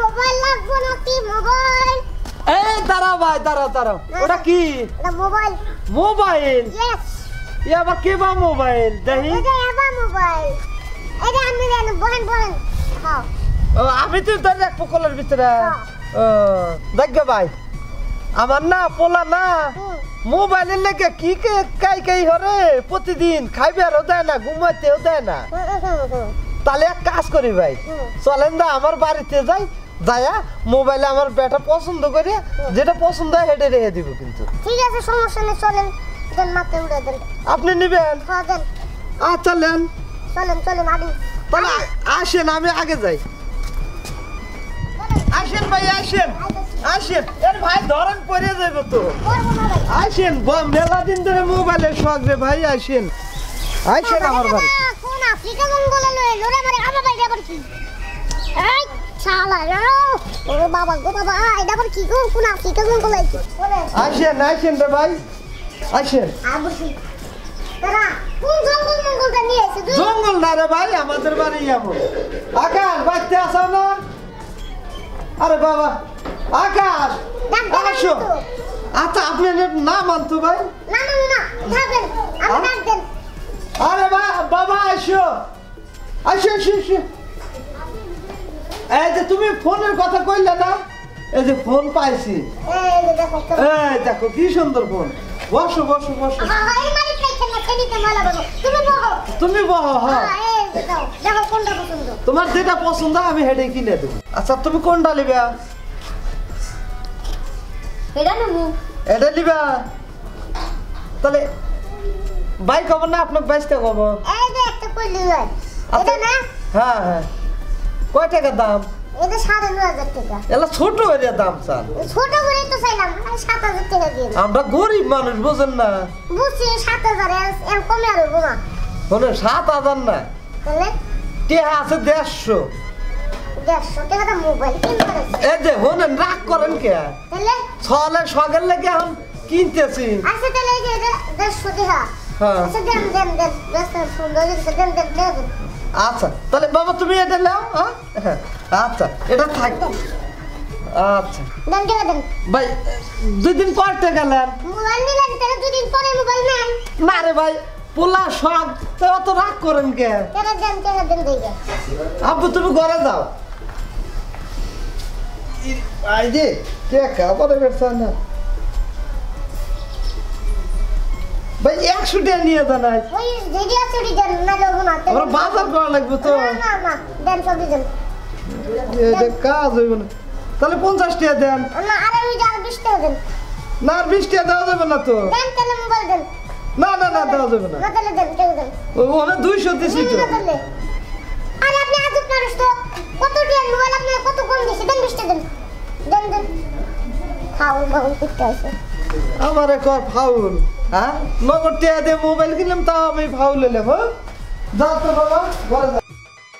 Mobile লাগবে নাকি? Mobile. এই দাঁড়াও ভাই দাঁড়াও দাঁড়াও। ওটা কি? মোবাইল। মোবাইল? ইয়েস ই কে বা মোবাইল? দেখি এটা এবার মোবাইল। এটা আমি জানি হ্যাঁ ও আমি তো ধরে রাখব কলের ভিতরে। ও দেখবে ভাই। আমার না পোলা না। মোবাইলের লেগে কি কে কাই কাই হরে? প্রতিদিন খাইবে আরও দেয় না ঘুমাইতেও দেয় না। তাহলে এক কাজ করি ভাই। চলেন দা আমার বাড়িতে যাই যায়া মোবাইলে আমার বেটা পছন্দ করে যেটা পছন্দ হয় সেটা রেখে দিব কিন্তু। ঠিক আছে সমস্যা নেই চলেন। দেন মাথায় উড়ে দেন। আপনি নিবেন? হ্যাঁ দেন। আচ্ছা নেন। চলেন চলেন আদি তাহলে আসেন আমি আগে যাই। আসেন ভাই আসেন। আসেন। এর ভাই ধরেন পরে যাইব তো। ভাই। আসেন মেলা দিন ধরে মোবাইলের শখ রে ভাই আসেন। আসেন আমার বাড়ি। কোন আফ্রিকা মঙ্গলে লয়ে লড়ে মারে আমার ভাই আবার কি? এই শালা ও ওরে বাবা গো বাবা এটা আবার কি গো? কোন আফ্রিকা মঙ্গলে আইছে। বলে। আসেন আসেন রে ভাই। আসেন। আবার তারা কোন জঙ্গল মঙ্গলটা নিয়ে এসে তুই? জঙ্গল না রে ভাই আমাদের বাড়ি এমন আকাশ বাড়তে আসো না? আরে বাবা আকাশ আসো। আচ্ছা আপনি না মানতো ভাই। না না না যাবেন আমি ডাক দেন। আরে বা বাবা আসো আসো আসো আসো এই যে তুমি ফোনের কথা কইলে না এই যে ফোন পাইছি। এই দেখো কি সুন্দর ফোন। বসো বসো বসো। তুমি বহ। হ্যাঁ। হ্যাঁ তোমার যেটা পছন্দ আমি হেডে কিনে দেবো। আচ্ছা তুমি কোনটা নিবে? এটা নেব। এটা নিবা? তাহলে ভাই কব না? আপনার বাইশটা কব এই যে একটা কইলি ভাই। এটা না? হ্যাঁ হ্যাঁ। কয় টাকা দাম? হয়ে আমরা গরিব মানুষ বোঝেন না। বুঝছি সাত হাজার না। টেহা আছে দেড়শো। পারছি যে হনেন রাগ করেন কে? ছলে সগের লেগে এখন কিনতেছি। আচ্ছা তাহলে এই যে টাকা। হ্যাঁ। আচ্ছা। আচ্ছা তাহলে বাবা তুমি এটা নাও হ্যাঁ? হ্যাঁ, আচ্ছা এটা থাক। আচ্ছা। ভাই দুই দিন পর টাকা নেন মোবাইল দুদিন পরে মোবাইল না রে ভাই পোলা শখ তো অত রাগ করেন কে? আব্বু তুমি ঘরে যাও। আই যে কে খাবার বেরছে না। ভাই একশো টাকা নিয়ে দেন আজ। আমরা বাজার করা লাগবে তো। কাজ হইব না। তাহলে পঞ্চাশ টাকা দেন। না আর বিশ টাকা দেন। না আর বিশ টাকা দেওয়া যাবে না তো। দেন তাহলে মোবাইল দেন। না না না দেওয়া যাবে না। ওখানে দুইশো দিছি তো। আরে আপনি আজব মানুষ তো। কত টাকা মোবাইল আপনি কত কম দিছে? দেন বিশ টাকা দেন। দেন দেন। খাও বাবু করতে আছে। আমার একবার ফাউল। হ্যাঁ নগদ টাকা দিয়ে মোবাইল কিনলাম তাও আমি ফাউল হলাম হ্যাঁ যাও তো বাবা ঘরে যাও